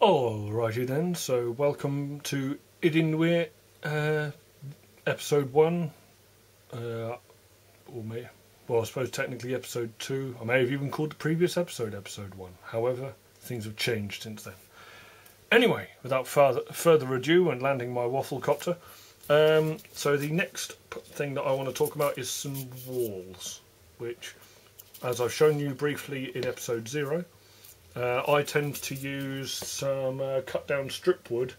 Alrighty then, so welcome to Edin Nuir, uh, episode 1, uh, or may, well I suppose technically episode 2, I may have even called the previous episode episode 1, however things have changed since then. Anyway, without further, further ado and landing my waffle copter, um, so the next thing that I want to talk about is some walls, which as I've shown you briefly in episode 0, uh, I tend to use some uh, cut down strip wood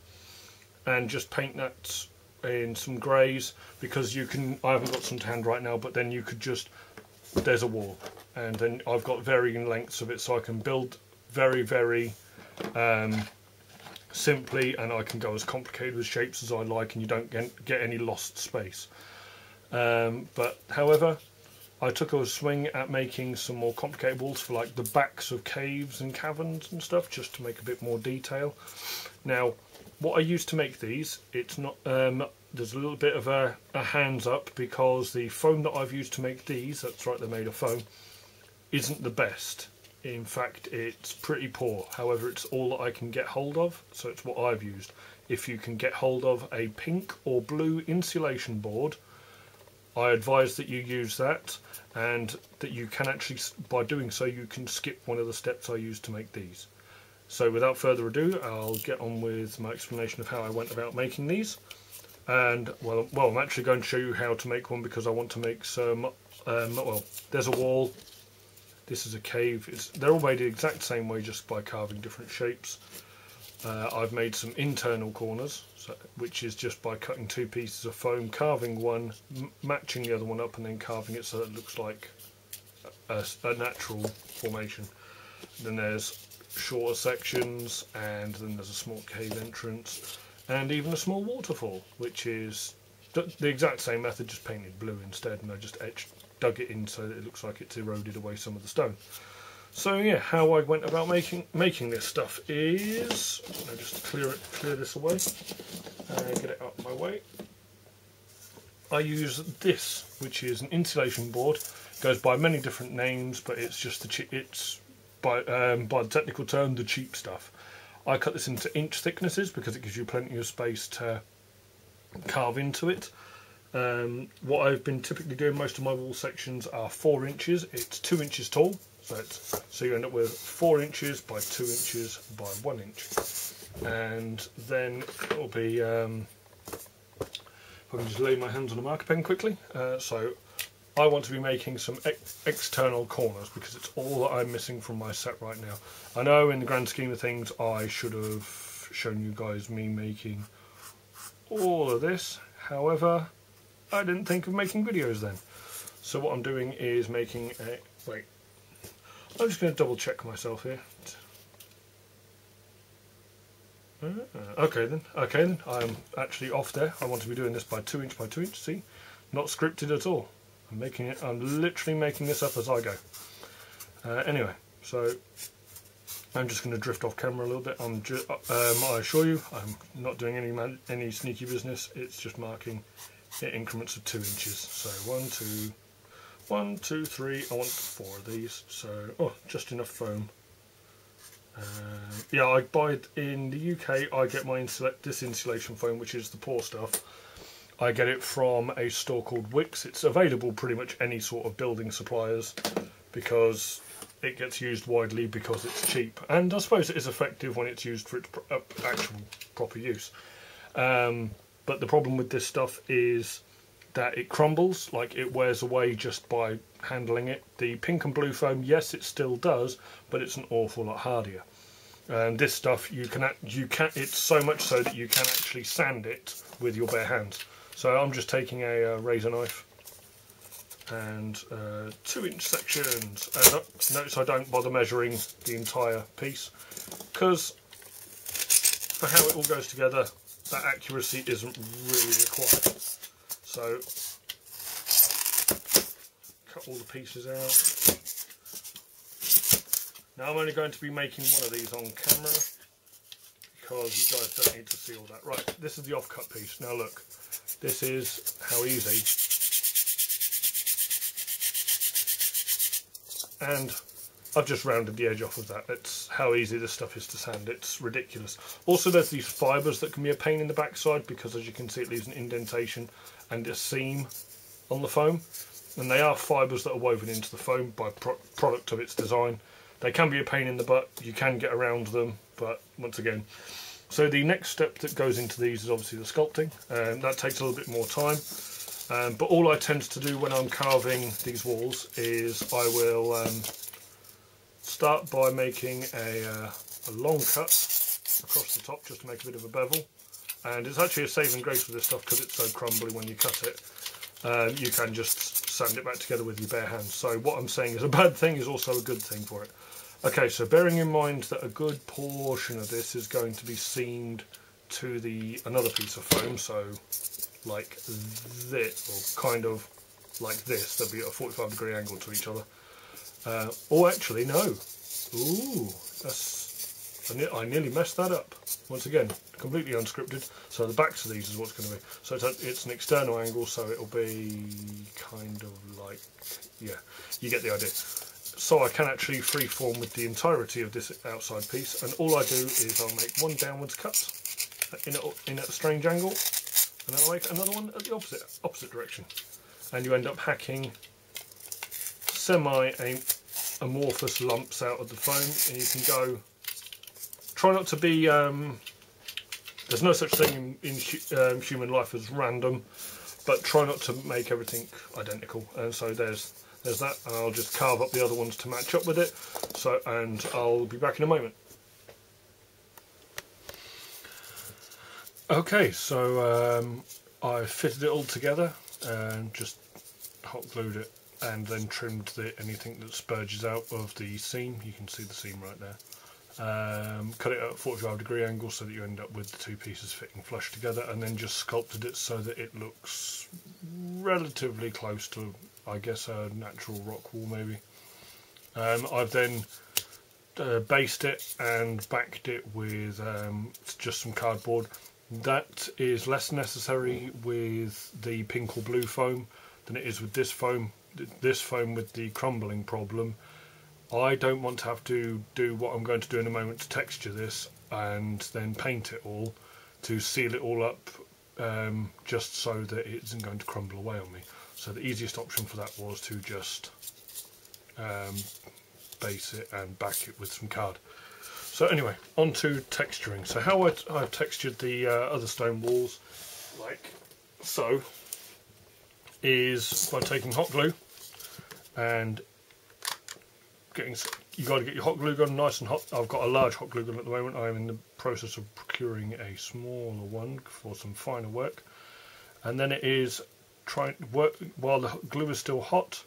and just paint that in some greys because you can, I haven't got some hand right now, but then you could just, there's a wall and then I've got varying lengths of it so I can build very, very um, simply and I can go as complicated with shapes as I like and you don't get, get any lost space. Um, but however, I took a swing at making some more complicated walls for like the backs of caves and caverns and stuff just to make a bit more detail. Now what I used to make these, it's not um, there's a little bit of a, a hands up because the foam that I've used to make these, that's right they're made of foam, isn't the best. In fact it's pretty poor, however it's all that I can get hold of so it's what I've used. If you can get hold of a pink or blue insulation board I advise that you use that and that you can actually, by doing so, you can skip one of the steps I used to make these. So without further ado, I'll get on with my explanation of how I went about making these. And well, well, I'm actually going to show you how to make one because I want to make some. Um, well, there's a wall. This is a cave. It's, they're all made the exact same way, just by carving different shapes. Uh, I've made some internal corners, so, which is just by cutting two pieces of foam, carving one, matching the other one up, and then carving it so it looks like a, a natural formation. Then there's shorter sections, and then there's a small cave entrance, and even a small waterfall, which is the exact same method, just painted blue instead, and I just etched, dug it in so that it looks like it's eroded away some of the stone. So yeah, how I went about making making this stuff is I just clear it, clear this away, and get it out of my way. I use this, which is an insulation board. It goes by many different names, but it's just the it's by um, by the technical term the cheap stuff. I cut this into inch thicknesses because it gives you plenty of space to carve into it. Um, what I've been typically doing most of my wall sections are four inches. It's two inches tall, so, so you end up with four inches by two inches by one inch. And then it'll be, um, if I can just lay my hands on a marker pen quickly. Uh, so I want to be making some ex external corners because it's all that I'm missing from my set right now. I know in the grand scheme of things I should have shown you guys me making all of this. However, I didn't think of making videos then. So what I'm doing is making a, wait, I'm just going to double check myself here. Uh, okay then, okay then, I'm actually off there. I want to be doing this by 2 inch by 2 inch, see? Not scripted at all. I'm making it, I'm literally making this up as I go. Uh, anyway, so I'm just going to drift off camera a little bit. I'm just, um, I assure you, I'm not doing any any sneaky business. It's just marking in increments of two inches. So one, two, one, two, three. I want four of these. So oh, just enough foam. Uh, yeah, I buy it in the UK. I get my this insulation foam, which is the poor stuff. I get it from a store called Wickes. It's available pretty much any sort of building suppliers because it gets used widely because it's cheap and I suppose it is effective when it's used for its uh, actual proper use. Um, but the problem with this stuff is that it crumbles, like it wears away just by handling it. The pink and blue foam, yes, it still does, but it's an awful lot hardier. And this stuff, you can you can it's so much so that you can actually sand it with your bare hands. So I'm just taking a uh, razor knife and uh, two inch sections. And uh, notice I don't bother measuring the entire piece because for how it all goes together, that accuracy isn't really required. So cut all the pieces out. Now I'm only going to be making one of these on camera because you guys don't need to see all that. Right, this is the offcut piece. Now look, this is how easy and I've just rounded the edge off of that. That's how easy this stuff is to sand. It's ridiculous. Also, there's these fibres that can be a pain in the backside because, as you can see, it leaves an indentation and a seam on the foam. And they are fibres that are woven into the foam by pro product of its design. They can be a pain in the butt. You can get around them, but once again. So the next step that goes into these is obviously the sculpting. and that takes a little bit more time. Um, but all I tend to do when I'm carving these walls is I will um, start by making a, uh, a long cut across the top just to make a bit of a bevel. And it's actually a saving grace with this stuff because it's so crumbly when you cut it. Um, you can just sand it back together with your bare hands. So what I'm saying is a bad thing is also a good thing for it. Okay so bearing in mind that a good portion of this is going to be seamed to the another piece of foam so like this or kind of like this. They'll be at a 45 degree angle to each other uh, oh, actually, no. Ooh, that's. I, nearly messed that up. Once again, completely unscripted. So the backs of these is what's going to be. So it's, a, it's an external angle, so it'll be kind of like, yeah, you get the idea. So I can actually freeform with the entirety of this outside piece, and all I do is I'll make one downwards cut in a, in a strange angle, and then I'll make another one at the opposite opposite direction, and you end up hacking semi-amorphous lumps out of the foam and you can go try not to be um, there's no such thing in, in um, human life as random but try not to make everything identical. And so there's there's that and I'll just carve up the other ones to match up with it. So and I'll be back in a moment. Okay so um, I fitted it all together and just hot glued it and then trimmed the, anything that spurges out of the seam. You can see the seam right there. Um, cut it at a 45 degree angle so that you end up with the two pieces fitting flush together and then just sculpted it so that it looks relatively close to I guess a natural rock wall maybe. Um, I've then uh, based it and backed it with um, just some cardboard. That is less necessary with the pink or blue foam than it is with this foam this foam with the crumbling problem, I don't want to have to do what I'm going to do in a moment to texture this and then paint it all to seal it all up um, just so that it isn't going to crumble away on me. So the easiest option for that was to just um, base it and back it with some card. So anyway, on to texturing. So how I, have textured the uh, other stone walls, like so, is by taking hot glue and getting you got to get your hot glue gun nice and hot. I've got a large hot glue gun at the moment. I'm in the process of procuring a smaller one for some finer work, and then it is trying to work while the glue is still hot,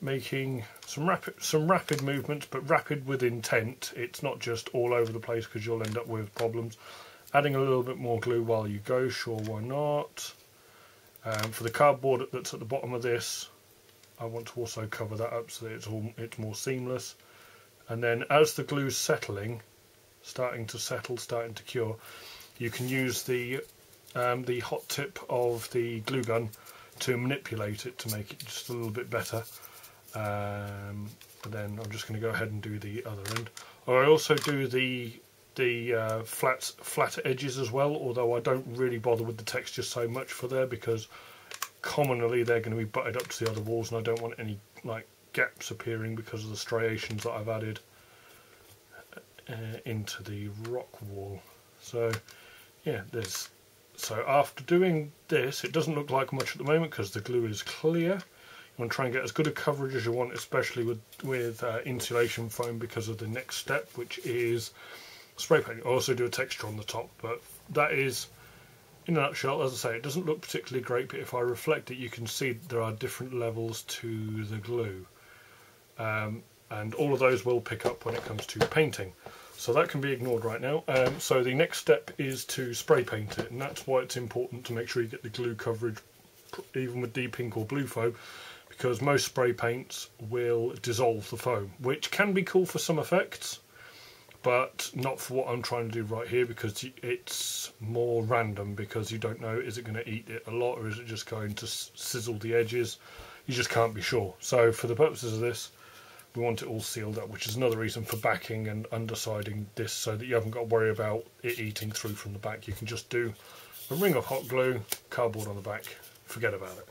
making some rapid some rapid movements, but rapid with intent. It's not just all over the place because you'll end up with problems. Adding a little bit more glue while you go, sure, why not? Um, for the cardboard that's at the bottom of this, I want to also cover that up so that it's all it's more seamless. And then as the glue's settling, starting to settle, starting to cure, you can use the um, the hot tip of the glue gun to manipulate it to make it just a little bit better. Um, but then I'm just going to go ahead and do the other end. I also do the the uh, flat flat edges as well, although I don't really bother with the texture so much for there because commonly they're going to be butted up to the other walls and I don't want any like gaps appearing because of the striations that I've added uh, into the rock wall. So yeah, there's so after doing this, it doesn't look like much at the moment because the glue is clear. You want to try and get as good a coverage as you want, especially with with uh, insulation foam because of the next step, which is spray paint. I also do a texture on the top, but that is, in a nutshell, as I say, it doesn't look particularly great, but if I reflect it, you can see there are different levels to the glue. Um, and all of those will pick up when it comes to painting. So that can be ignored right now. Um, so the next step is to spray paint it, and that's why it's important to make sure you get the glue coverage, even with deep pink or blue foam, because most spray paints will dissolve the foam, which can be cool for some effects but not for what I'm trying to do right here because it's more random because you don't know is it going to eat it a lot or is it just going to sizzle the edges you just can't be sure so for the purposes of this we want it all sealed up, which is another reason for backing and undersiding this so that you haven't got to worry about it eating through from the back. You can just do a ring of hot glue, cardboard on the back, forget about it.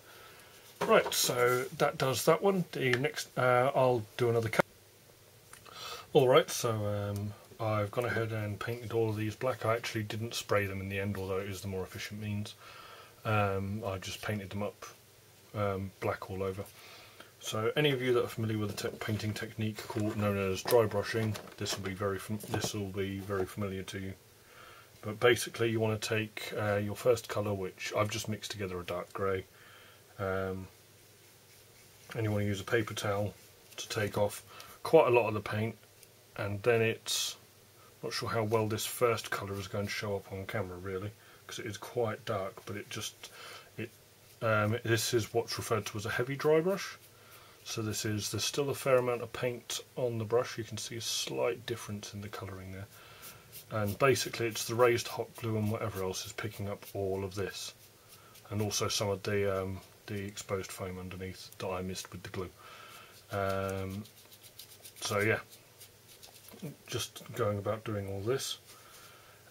Right, so that does that one. The next, uh, I'll do another cut. Alright, so um, I've gone ahead and painted all of these black. I actually didn't spray them in the end, although it is the more efficient means. Um, I just painted them up um, black all over. So any of you that are familiar with the te painting technique called known as dry brushing, this will be very this will be very familiar to you. But basically, you want to take uh, your first colour, which I've just mixed together a dark grey, um, and you want to use a paper towel to take off quite a lot of the paint, and then it's not sure how well this first colour is going to show up on camera really because it is quite dark but it just it um, this is what's referred to as a heavy dry brush. So this is there's still a fair amount of paint on the brush. You can see a slight difference in the colouring there. And basically it's the raised hot glue and whatever else is picking up all of this. And also some of the um, the exposed foam underneath that I missed with the glue. Um, so yeah just going about doing all this.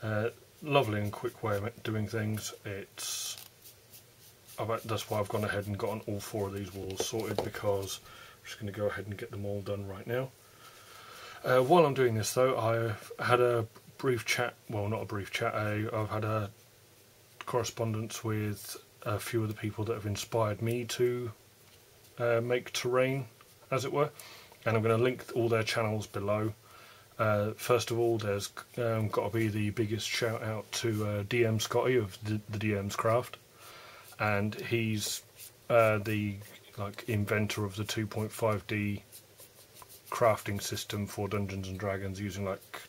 Uh, lovely and quick way of doing things. It's I've, that's why I've gone ahead and gotten all four of these walls sorted because I'm just going to go ahead and get them all done right now. Uh, while I'm doing this though, I've had a brief chat, well not a brief chat, i I've had a correspondence with a few of the people that have inspired me to uh, make terrain, as it were, and I'm going to link all their channels below. Uh, first of all, there's um, got to be the biggest shout out to uh, DM Scotty of the, the, DM's Craft, and he's uh, the like inventor of the 2.5D crafting system for Dungeons and Dragons using like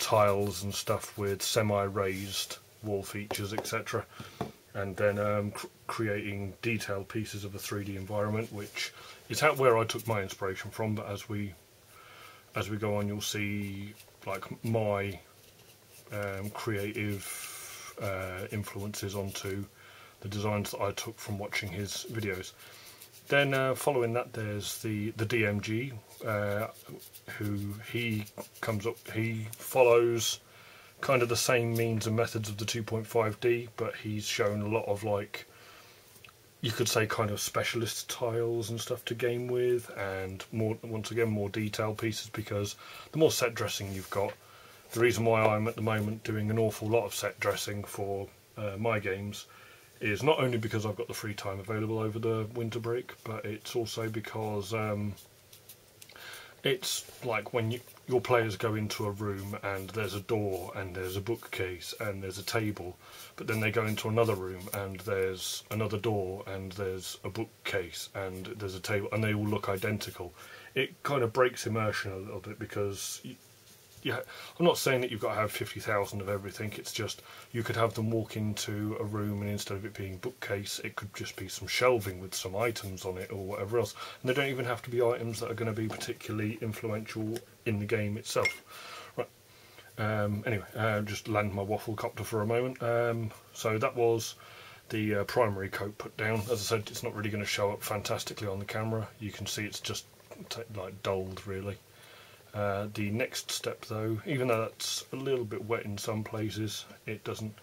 tiles and stuff with semi-raised wall features, etc. And then um, cr creating detailed pieces of a 3D environment, which is how, where I took my inspiration from. But as we as we go on you'll see like my um, creative uh, influences onto the designs that I took from watching his videos. Then uh, following that there's the, the DMG uh, who he comes up, he follows kind of the same means and methods of the 2.5D but he's shown a lot of like you could say kind of specialist tiles and stuff to game with and more once again more detailed pieces because the more set dressing you've got the reason why I'm at the moment doing an awful lot of set dressing for uh, my games is not only because I've got the free time available over the winter break but it's also because um, it's like when you, your players go into a room and there's a door and there's a bookcase and there's a table, but then they go into another room and there's another door and there's a bookcase and there's a table and they all look identical. It kind of breaks immersion a little bit because yeah, I'm not saying that you've got to have 50,000 of everything, it's just you could have them walk into a room and instead of it being bookcase, it could just be some shelving with some items on it or whatever else. And they don't even have to be items that are going to be particularly influential in the game itself. Right, um, anyway, uh, just land my waffle copter for a moment. Um, so that was the uh, primary coat put down. As I said, it's not really going to show up fantastically on the camera. You can see it's just like dulled really. Uh, the next step though, even though that's a little bit wet in some places, it doesn't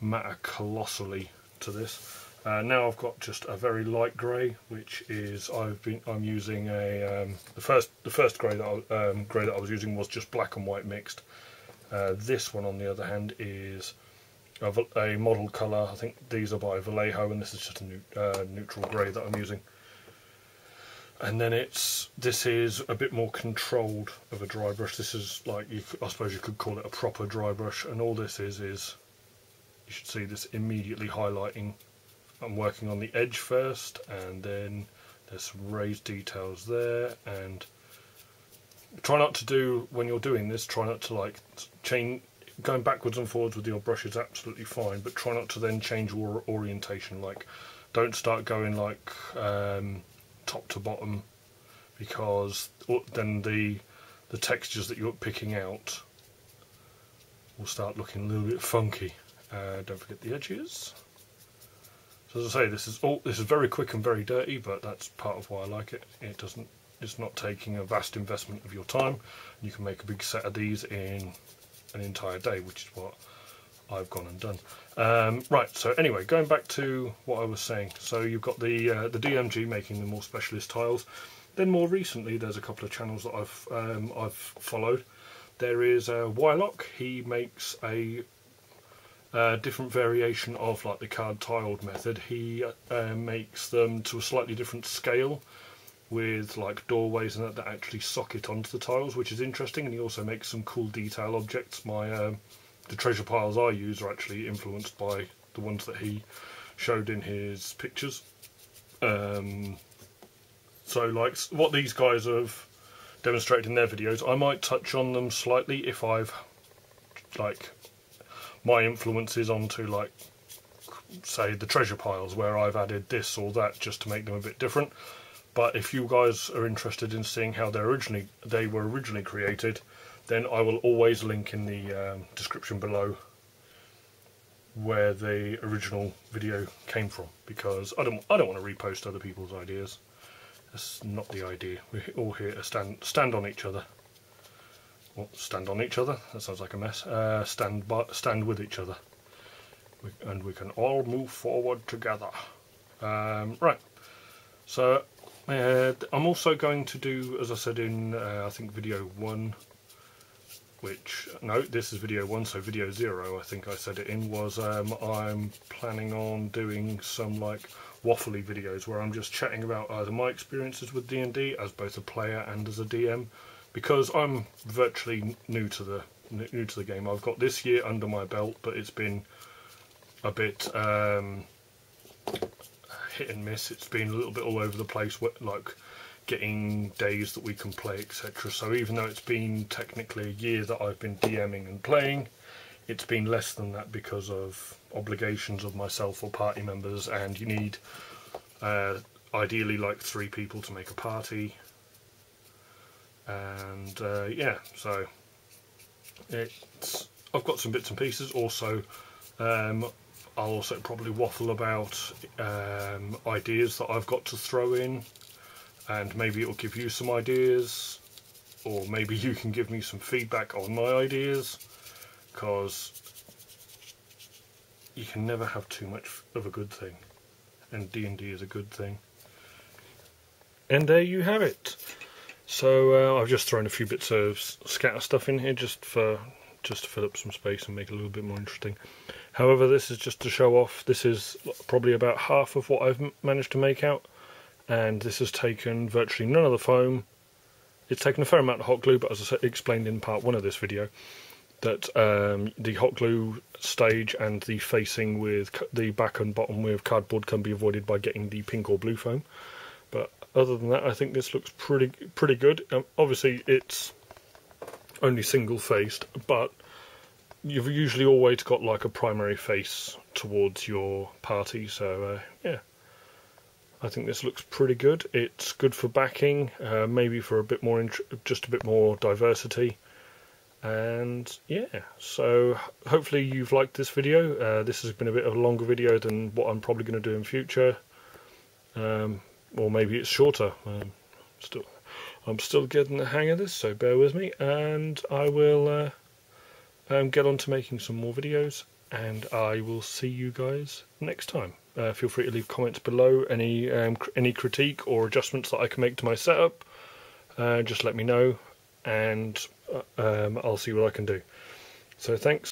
matter colossally to this. Uh, now I've got just a very light grey, which is I've been I'm using a um, the first the first grey that I, um, grey that I was using was just black and white mixed. Uh, this one on the other hand is a, a model colour. I think these are by Vallejo, and this is just a new, uh, neutral grey that I'm using and then it's this is a bit more controlled of a dry brush. This is like you I suppose you could call it a proper dry brush. And all this is is you should see this immediately highlighting. I'm working on the edge first and then there's some raised details there. And try not to do when you're doing this try not to like change going backwards and forwards with your brush is absolutely fine but try not to then change your orientation. Like don't start going like um, top to bottom because then the the textures that you're picking out will start looking a little bit funky. Uh, don't forget the edges. So as I say, this is all this is very quick and very dirty, but that's part of why I like it. It doesn't it's not taking a vast investment of your time. You can make a big set of these in an entire day, which is what I've gone and done. Um, right, so anyway, going back to what I was saying. So you've got the uh, the DMG making the more specialist tiles. Then more recently, there's a couple of channels that I've um, I've followed. There is uh, Wyloch. He makes a uh, different variation of like the card tiled method. He uh, makes them to a slightly different scale with like doorways and that that actually socket onto the tiles, which is interesting. And he also makes some cool detail objects. My um, the treasure piles I use are actually influenced by the ones that he showed in his pictures. Um, so like what these guys have demonstrated in their videos, I might touch on them slightly if I've like my influences onto like say the treasure piles where I've added this or that just to make them a bit different. But if you guys are interested in seeing how they originally they were originally created, then I will always link in the um, description below where the original video came from because I don't I don't want to repost other people's ideas. That's not the idea. We're all here to stand stand on each other. Well, stand on each other. That sounds like a mess. Uh, stand by, stand with each other, we, and we can all move forward together. Um, right. So uh, I'm also going to do, as I said in uh, I think video one, which no, this is video one, so video zero. I think I said it in was um, I'm planning on doing some like waffly videos where I'm just chatting about either my experiences with D&D as both a player and as a DM because I'm virtually new to the new to the game. I've got this year under my belt, but it's been a bit um, hit and miss. It's been a little bit all over the place, like getting days that we can play, etc. So even though it's been technically a year that I've been DMing and playing, it's been less than that because of obligations of myself or party members, and you need uh, ideally like three people to make a party. And uh, yeah so it's I've got some bits and pieces. Also um, I'll also probably waffle about um, ideas that I've got to throw in and maybe it'll give you some ideas or maybe you can give me some feedback on my ideas because you can never have too much of a good thing and D&D is a good thing and there you have it so uh, I've just thrown a few bits of scatter stuff in here just for just to fill up some space and make it a little bit more interesting. However, this is just to show off. This is probably about half of what I've managed to make out, and this has taken virtually none of the foam. It's taken a fair amount of hot glue, but as I explained in part one of this video, that um, the hot glue stage and the facing with the back and bottom with cardboard can be avoided by getting the pink or blue foam. But other than that, I think this looks pretty pretty good. Um, obviously, it's only single faced, but you've usually always got like a primary face towards your party. So uh, yeah, I think this looks pretty good. It's good for backing, uh, maybe for a bit more, just a bit more diversity. And yeah, so hopefully you've liked this video. Uh, this has been a bit of a longer video than what I'm probably going to do in future. Um, or maybe it's shorter. Um, still, I'm still getting the hang of this, so bear with me, and I will uh, um, get on to making some more videos, and I will see you guys next time. Uh, feel free to leave comments below any um, cr any critique or adjustments that I can make to my setup. Uh, just let me know, and uh, um, I'll see what I can do. So thanks.